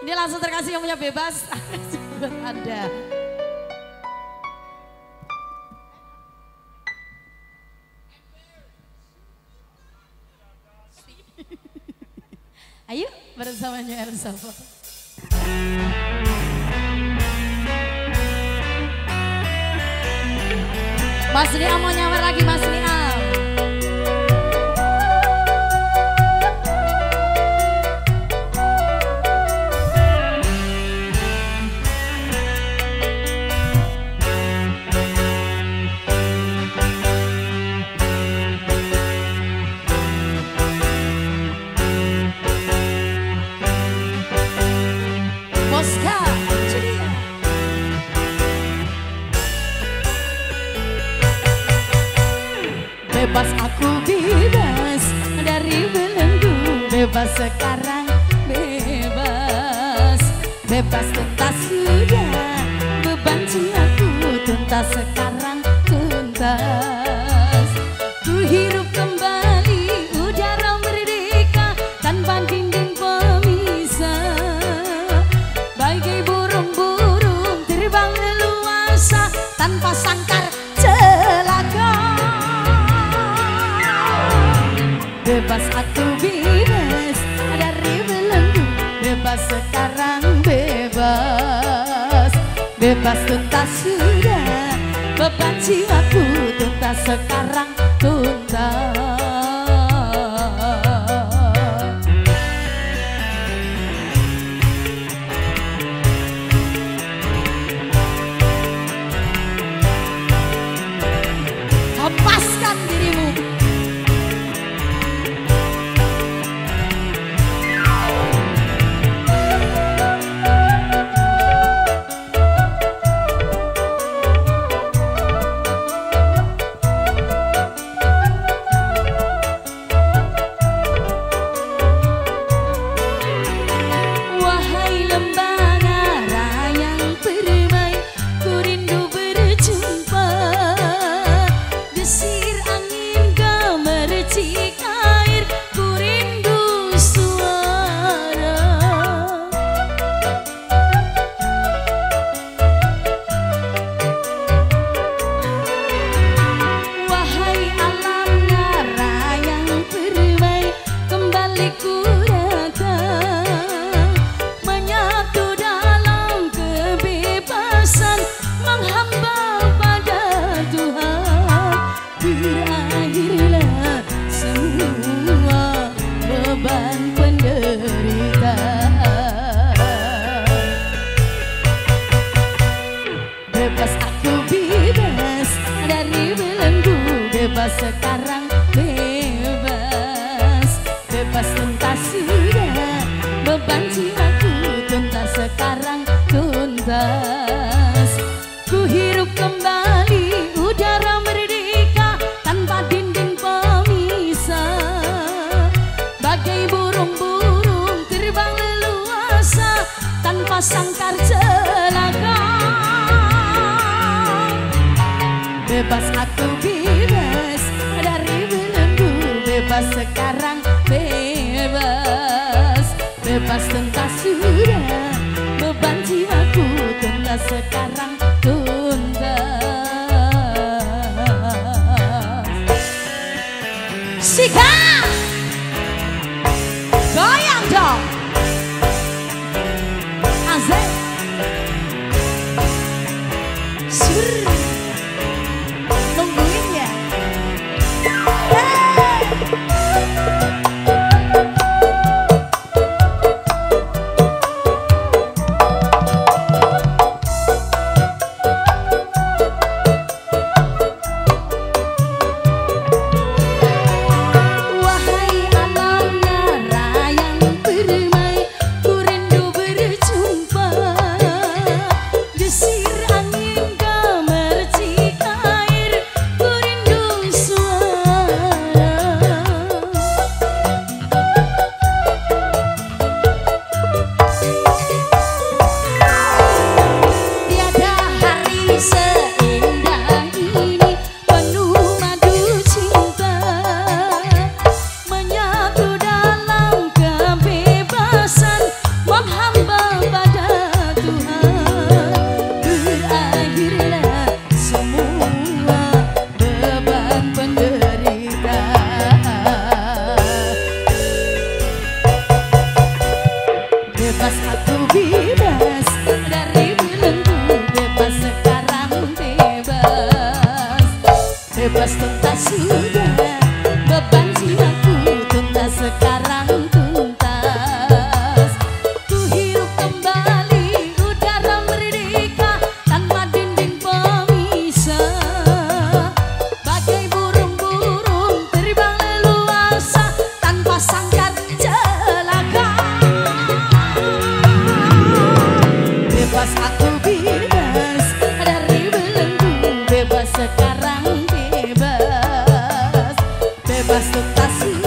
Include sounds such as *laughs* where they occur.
Ini langsung terkasih yang punya bebas *laughs* buat Anda. *laughs* Ayo bersamanya Elsa. Mas Nia mau nyamar lagi Mas Nia. Bebas aku bebas dari belenggu. Bebas sekarang bebas. Bebas tuntas sudah Beban cintaku tuntas sekarang Tanpa sangkar celaka. Bebas aku bebas dari belenggu Bebas sekarang bebas. Bebas tuntas sudah Beban jiwaku tuntas sekarang tuntas Bebas sekarang bebas. Bebas tuntas sudah. Beban jiwaku tuntas sekarang tuntas. Ku hirup kembali udara merdeka Tanpa dinding pemisah. Bagai burung-burung terbang leluasa Tanpa sangkar celaka. Bebas aku Bebas sekarang bebas. Bebas tuntas sudah Beban jiwaku tuntas sekarang tuntas. Sika! Goyang dong! Asik Sur passo a passo tá